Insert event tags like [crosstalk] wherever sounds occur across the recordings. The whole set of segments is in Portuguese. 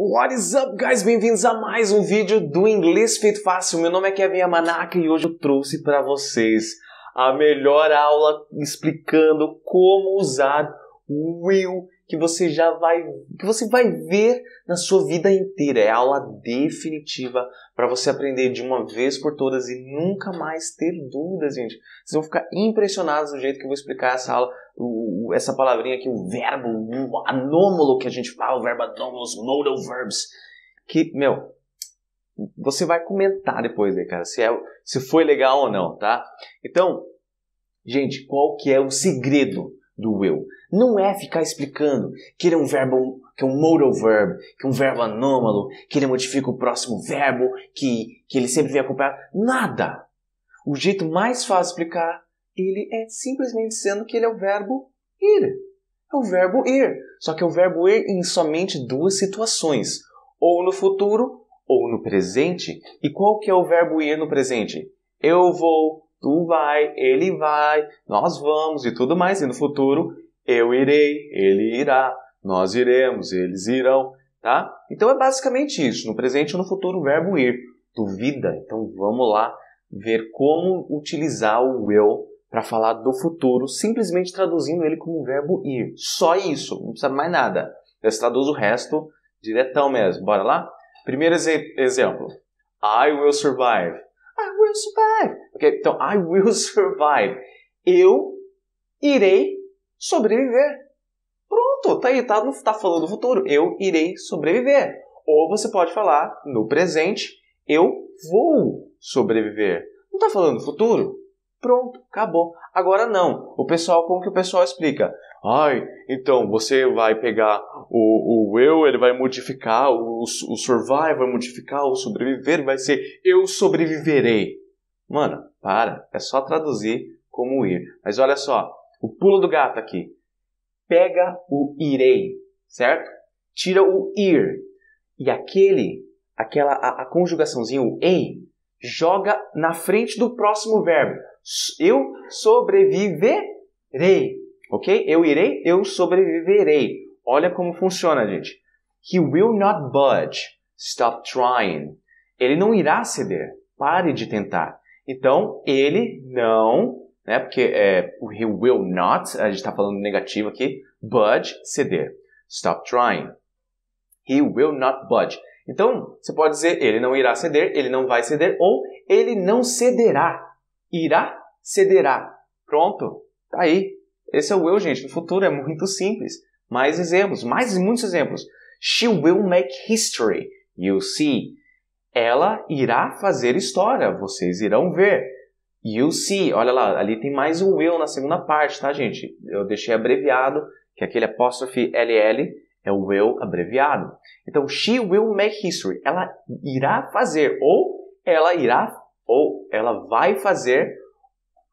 What is up, guys? Bem-vindos a mais um vídeo do Inglês Feito Fácil. Meu nome é Kevin Yamanaka e hoje eu trouxe para vocês a melhor aula explicando como usar will que você já vai que você vai ver na sua vida inteira. É aula definitiva para você aprender de uma vez por todas e nunca mais ter dúvidas, gente. Vocês vão ficar impressionados do jeito que eu vou explicar essa aula, o, essa palavrinha aqui, o verbo, o anômalo que a gente fala, o verbo anômalo, os modal verbs, que, meu, você vai comentar depois aí, cara, se, é, se foi legal ou não, tá? Então, gente, qual que é o segredo do will. Não é ficar explicando que ele é um verbo, que é um modal verb, que é um verbo anômalo, que ele modifica o próximo verbo, que, que ele sempre vem acompanhado. Nada! O jeito mais fácil de explicar ele é simplesmente dizendo que ele é o verbo ir. É o verbo ir. Só que é o verbo ir em somente duas situações. Ou no futuro, ou no presente. E qual que é o verbo ir no presente? Eu vou, tu vai, ele vai, nós vamos e tudo mais. E no futuro, eu irei, ele irá, nós iremos, eles irão, tá? Então é basicamente isso. No presente ou no futuro, o verbo ir. Duvida? Então vamos lá ver como utilizar o will para falar do futuro, simplesmente traduzindo ele como verbo ir. Só isso, não precisa mais nada. Eu traduzo o resto diretão mesmo. Bora lá? Primeiro exemplo. I will survive. Will survive. Okay? Então, I will [laughs] survive. Eu irei sobreviver. Pronto, tá aí, tá, tá falando do futuro. Eu irei sobreviver. Ou você pode falar no presente, eu vou sobreviver. Não tá falando do futuro? Pronto, acabou. Agora não. O pessoal, como que o pessoal explica? Ai, então você vai pegar o, o eu, ele vai modificar, o, o survive vai modificar, o sobreviver vai ser eu sobreviverei. Mano, para, é só traduzir como ir. Mas olha só, o pulo do gato aqui. Pega o irei, certo? Tira o ir. E aquele, aquela a, a conjugaçãozinha, o ei, joga na frente do próximo verbo. Eu sobreviverei. Ok? Eu irei, eu sobreviverei. Olha como funciona, gente. He will not budge. Stop trying. Ele não irá ceder. Pare de tentar. Então, ele não, né? Porque é, o he will not, a gente está falando negativo aqui. Budge, ceder. Stop trying. He will not budge. Então, você pode dizer ele não irá ceder, ele não vai ceder, ou ele não cederá. Irá, cederá. Pronto, tá aí. Esse é o eu, gente. No futuro é muito simples. Mais exemplos, mais muitos exemplos. She will make history. You see. Ela irá fazer história. Vocês irão ver. You see. Olha lá, ali tem mais um will na segunda parte, tá, gente? Eu deixei abreviado, que aquele apóstrofe LL é o will abreviado. Então, she will make history. Ela irá fazer, ou ela irá, ou ela vai fazer,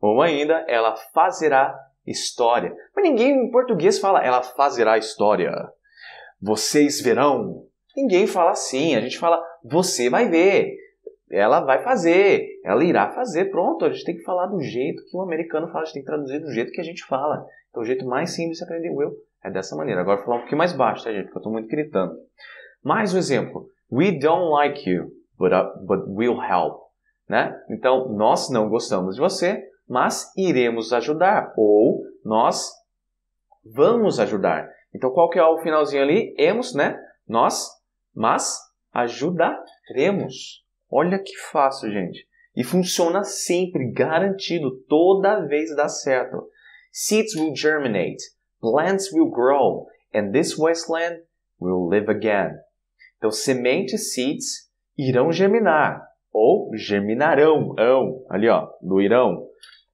ou ainda ela fazerá história. Mas ninguém em português fala ela fazerá história. Vocês verão. Ninguém fala assim. A gente fala você vai ver. Ela vai fazer. Ela irá fazer. Pronto. A gente tem que falar do jeito que o americano fala. A gente tem que traduzir do jeito que a gente fala. Então o jeito mais simples de aprender o eu é dessa maneira. Agora vou falar um pouquinho mais baixo, tá, gente? Porque eu estou muito gritando. Mais um exemplo. We don't like you, but, uh, but we'll help. Né? Então, nós não gostamos de você, mas iremos ajudar ou nós vamos ajudar. Então qual que é o finalzinho ali? Emos, né? Nós, mas ajudaremos. Olha que fácil, gente. E funciona sempre, garantido, toda vez dá certo. Seeds will germinate, plants will grow, and this wasteland will live again. Então, sementes, seeds, irão germinar, ou germinarão, ão, ali ó, do irão.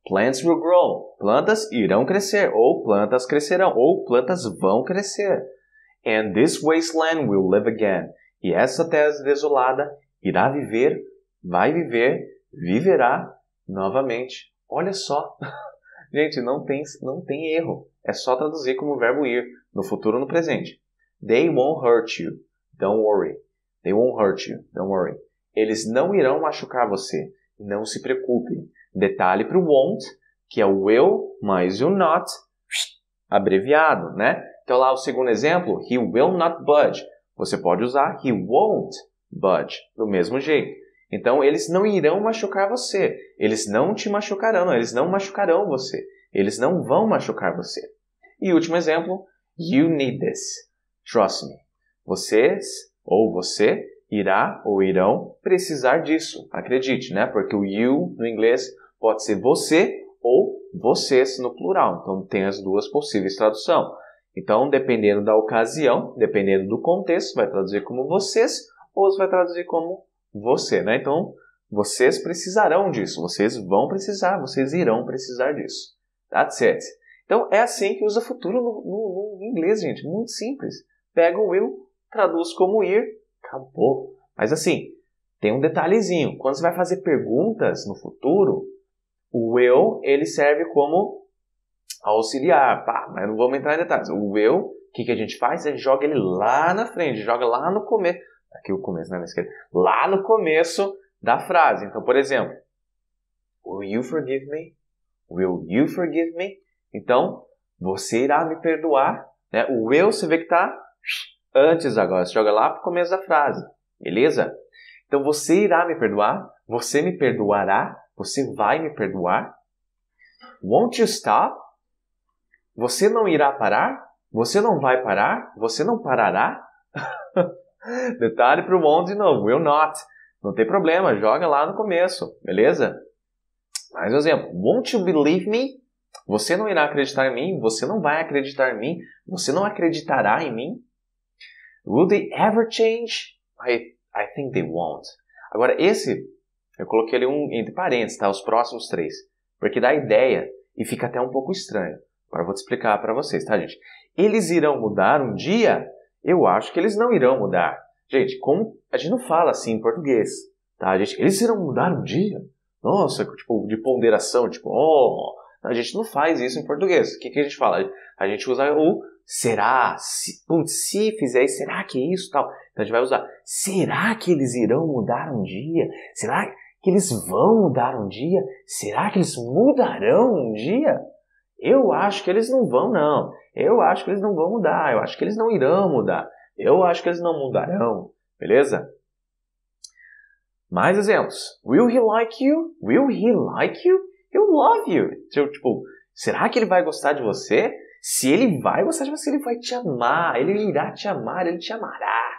Plants will grow. Plantas irão crescer, ou plantas crescerão, ou plantas vão crescer. And this wasteland will live again. E essa terra desolada irá viver, vai viver, viverá novamente. Olha só. [laughs] Gente, não tem, não tem erro. É só traduzir como verbo ir, no futuro ou no presente. They won't hurt you. Don't worry. They won't hurt you. Don't worry. Eles não irão machucar você. Não se preocupe detalhe para o won't, que é o will mais o not, abreviado, né? Então lá o segundo exemplo, he will not budge. Você pode usar he won't budge do mesmo jeito. Então, eles não irão machucar você. Eles não te machucarão, eles não machucarão você. Eles não vão machucar você. E último exemplo, you need this. Trust me. Vocês ou você irá ou irão precisar disso. Acredite, né? Porque o you no inglês pode ser você ou vocês no plural. Então tem as duas possíveis traduções. Então, dependendo da ocasião, dependendo do contexto, vai traduzir como vocês ou vai traduzir como você, né? Então, vocês precisarão disso, vocês vão precisar, vocês irão precisar disso. That's it. Então, é assim que usa futuro no, no, no inglês, gente. Muito simples. Pega o will, traduz como ir, acabou. Mas assim, tem um detalhezinho. Quando você vai fazer perguntas no futuro, o will ele serve como auxiliar, pá, mas não vamos entrar em detalhes. O will, o que, que a gente faz? A gente joga ele lá na frente, joga lá no começo aqui o começo, né, na esquerda, lá no começo da frase. Então, por exemplo, Will you forgive me? Will you forgive me? Então, você irá me perdoar. Né? O will, você vê que está antes agora. Você joga lá para o começo da frase. Beleza? Então, você irá me perdoar. Você me perdoará. Você vai me perdoar. Won't you stop? Você não irá parar? Você não vai parar? Você não parará? [laughs] Detalhe para o monte de novo, will not. Não tem problema, joga lá no começo, beleza? Mais um exemplo. Won't you believe me? Você não irá acreditar em mim? Você não vai acreditar em mim? Você não acreditará em mim? Will they ever change? I, I think they won't. Agora, esse, eu coloquei ali um entre parênteses, tá? Os próximos três. Porque dá ideia e fica até um pouco estranho. Agora eu vou te explicar para vocês, tá, gente? Eles irão mudar um dia? eu acho que eles não irão mudar. Gente, como a gente não fala assim em português, tá? Gente, eles irão mudar um dia? Nossa, tipo, de ponderação, tipo, oh, a gente não faz isso em português. O que, que a gente fala? A gente usa o será, se, putz, se fizer, será que é isso tal? Então a gente vai usar, será que eles irão mudar um dia? Será que eles vão mudar um dia? Será que eles mudarão um dia? Eu acho que eles não vão, não. Eu acho que eles não vão mudar. Eu acho que eles não irão mudar. Eu acho que eles não mudarão. Beleza? Mais exemplos. Will he like you? Will he like you? He'll love you. Tipo, será que ele vai gostar de você? Se ele vai gostar de você, ele vai te amar. Ele irá te amar, ele te amará.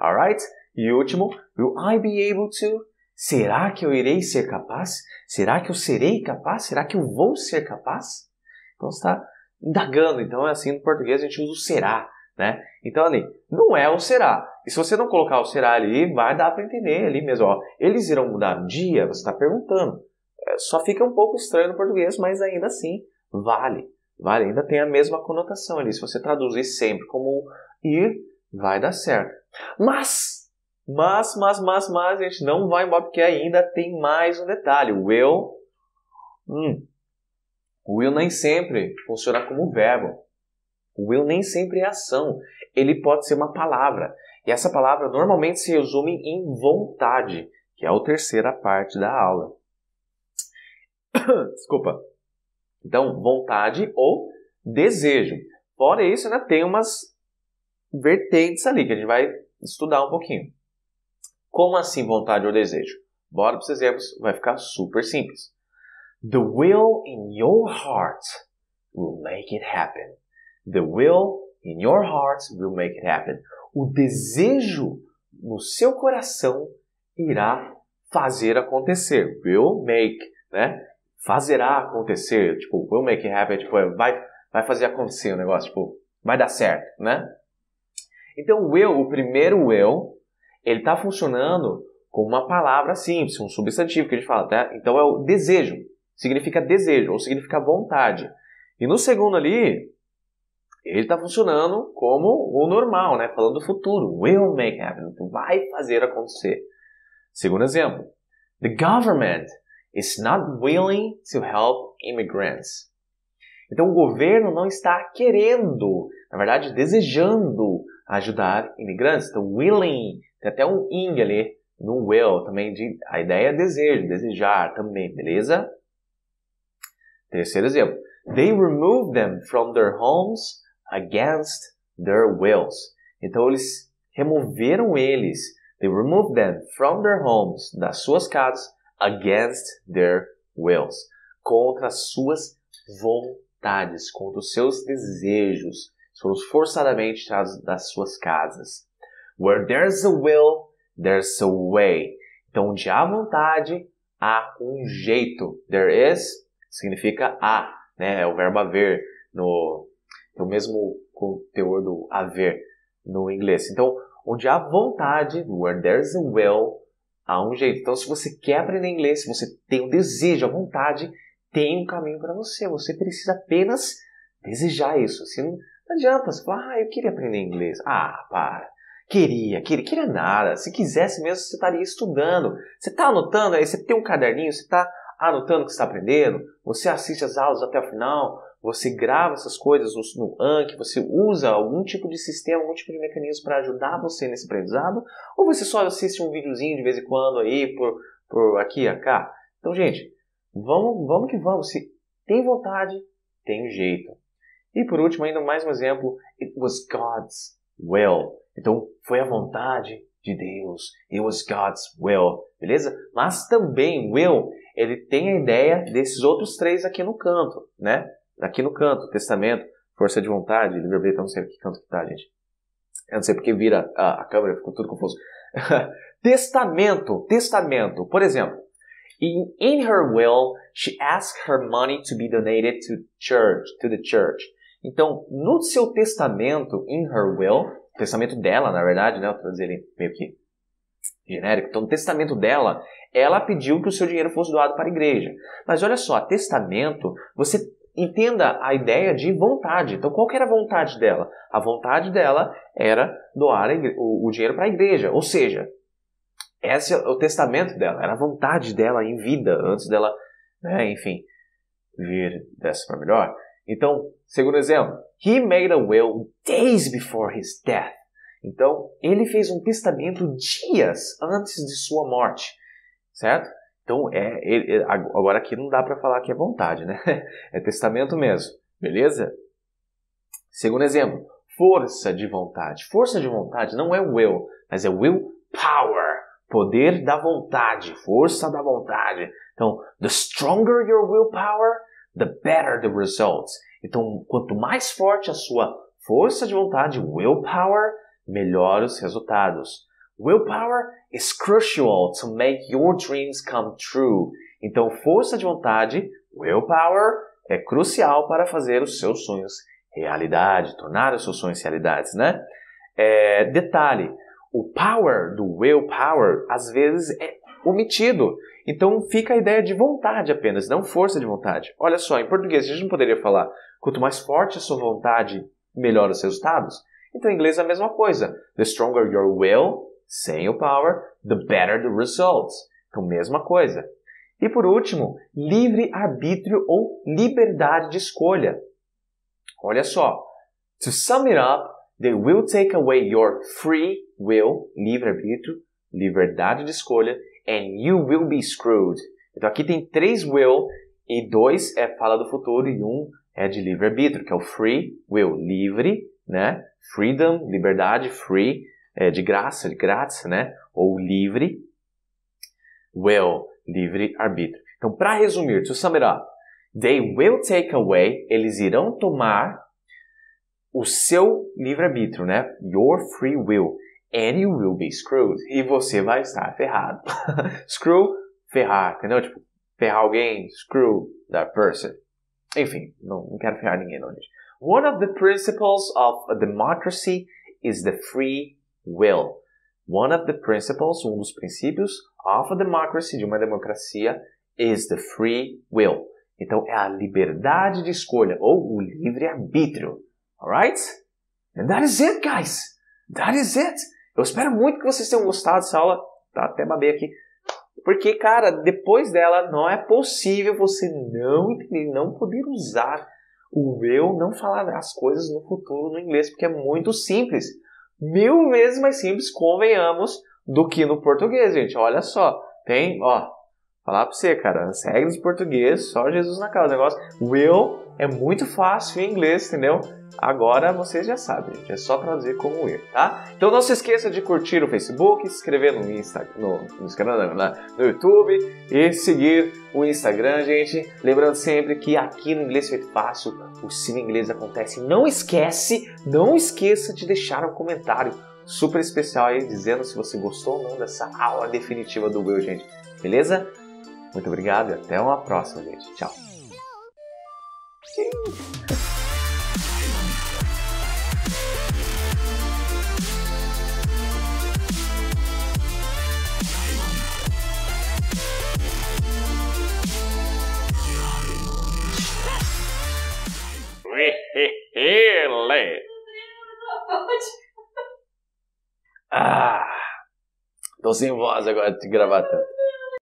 Alright? E último, will I be able to? Será que eu irei ser capaz? Será que eu serei capaz? Será que eu vou ser capaz? Então está indagando. Então é assim no português a gente usa o será, né? Então ali, não é o será. E se você não colocar o será ali, vai dar para entender ali mesmo. Ó, eles irão mudar um dia? Você está perguntando. É, só fica um pouco estranho no português, mas ainda assim vale. Vale, ainda tem a mesma conotação ali. Se você traduzir sempre como ir, vai dar certo. Mas, mas, mas, mas, mas, a gente não vai embora porque ainda tem mais um detalhe. Will, hum, o will nem sempre funciona como verbo. O will nem sempre é ação. Ele pode ser uma palavra. E essa palavra normalmente se resume em vontade, que é a terceira parte da aula. [coughs] Desculpa. Então, vontade ou desejo. Fora isso, ainda tem umas vertentes ali que a gente vai estudar um pouquinho. Como assim vontade ou desejo? Bora para os exemplos, vai ficar super simples. The will in your heart will make it happen. The will in your heart will make it happen. O desejo no seu coração irá fazer acontecer. Will make, né? Fazerá acontecer. Tipo, will make it happen. Tipo, vai, vai fazer acontecer o negócio. Tipo, vai dar certo, né? Então, will, o primeiro will, ele está funcionando como uma palavra simples, um substantivo que a gente fala, tá? Então, é o desejo significa desejo ou significa vontade. E no segundo ali, ele está funcionando como o normal, né? Falando do futuro. Will make happen. Vai fazer acontecer. Segundo exemplo. The government is not willing to help immigrants. Então o governo não está querendo, na verdade, desejando ajudar imigrantes. Então willing, tem até um ing ali no will também de a ideia é desejo, desejar também, beleza? Terceiro exemplo. They removed them from their homes against their wills. Então eles removeram eles. They removed them from their homes, das suas casas, against their wills, contra as suas vontades, contra os seus desejos. Foram forçadamente tirados das suas casas. Where there's a will, there's a way. Então, onde há vontade, há um jeito. There is significa há, né? É o verbo haver no é o mesmo teor do haver no inglês. Então, onde há vontade, where there's a will, há um jeito. Então, se você quer aprender inglês, se você tem o um desejo, a vontade, tem um caminho para você. Você precisa apenas desejar isso. Assim, não adianta você falar, ah, eu queria aprender inglês. Ah, para. Queria, queria, queria nada. Se quisesse mesmo, você estaria estudando. Você está anotando aí, você tem um caderninho, você está anotando o que está aprendendo, você assiste as aulas até o final, você grava essas coisas no Anki, você usa algum tipo de sistema, algum tipo de mecanismo para ajudar você nesse aprendizado, ou você só assiste um videozinho de vez em quando aí por, por aqui e cá. Então, gente, vamos, vamos que vamos. Se tem vontade, tem jeito. E por último, ainda mais um exemplo, it was God's will. Então, foi a vontade de Deus. It was God's will. Beleza? Mas também, will, ele tem a ideia desses outros três aqui no canto, né? Aqui no canto, testamento, força de vontade, livre-arbítrio, não sei que canto que tá, gente. Eu não sei porque vira a, a câmera, ficou tudo confuso. [laughs] testamento, testamento. Por exemplo, in, in her will, she asked her money to be donated to church, to the church. Então, no seu testamento, in her will, testamento dela, na verdade, né? Eu traduzi ele meio que genérico. Então, no testamento dela, ela pediu que o seu dinheiro fosse doado para a igreja. Mas olha só, testamento, você entenda a ideia de vontade. Então, qual era a vontade dela? A vontade dela era doar o, o dinheiro para a igreja. Ou seja, esse é o testamento dela, era a vontade dela em vida, antes dela, né, enfim, vir dessa para melhor. Então, segundo exemplo, he made a will days before his death. Então, ele fez um testamento dias antes de sua morte, certo? Então, é, ele, agora aqui não dá para falar que é vontade, né? [laughs] É testamento mesmo, beleza? Segundo exemplo, força de vontade. Força de vontade não é will, mas é will power, poder da vontade, força da vontade. Então, the stronger your willpower, the better the results. Então, quanto mais forte a sua força de vontade, willpower, melhor os resultados. Willpower is crucial to make your dreams come true. Então, força de vontade, willpower, é crucial para fazer os seus sonhos realidade, tornar os seus sonhos realidades, né? É, detalhe, o power do willpower às vezes é omitido. Então fica a ideia de vontade apenas, não força de vontade. Olha só, em português a gente não poderia falar quanto mais forte a sua vontade, melhor os resultados? Então em inglês é a mesma coisa. The stronger your will, sem o power, the better the results. Então mesma coisa. E por último, livre-arbítrio ou liberdade de escolha. Olha só. To sum it up, they will take away your free will, livre-arbítrio, liberdade de escolha, and you will be screwed. Então aqui tem três will e dois é fala do futuro e um é de livre-arbítrio, que é o free will, livre, né? Freedom, liberdade, free, é de graça, de grátis, né? Ou livre, will, livre-arbítrio. Então, para resumir, to sum it up, they will take away, eles irão tomar o seu livre-arbítrio, né? Your free will and you will be screwed. E você vai estar ferrado. [laughs] Screw, ferrar, entendeu? Tipo, ferrar alguém, screw that person. Enfim, não, não quero ferrar ninguém, não, gente. One of the principles of a democracy is the free will. One of the principles, um dos princípios of a democracy, de uma democracia, is the free will. Então, é a liberdade de escolha, ou o livre-arbítrio. Alright? And that is it, guys! That is it! Eu espero muito que vocês tenham gostado dessa aula. Tá até babei aqui. Porque, cara, depois dela não é possível você não entender, não poder usar o eu, não falar as coisas no futuro no inglês, porque é muito simples. Mil vezes mais simples, convenhamos, do que no português, gente. Olha só, tem, ó, falar pra você, cara, as regras de português, só Jesus na causa. O negócio, will é muito fácil em inglês, entendeu? Agora vocês já sabem, é só traduzir como eu, tá? Então não se esqueça de curtir o Facebook, se inscrever no Instagram, no, no, Instagram, no, YouTube e seguir o Instagram, gente. Lembrando sempre que aqui no Inglês Feito Fácil, o Cine Inglês acontece. Não esquece, não esqueça de deixar um comentário super especial aí dizendo se você gostou ou não dessa aula definitiva do Will, gente. Beleza? Muito obrigado e até uma próxima, gente. Tchau. Ele. [laughs] Ah, tô sem voz agora de gravar tanto.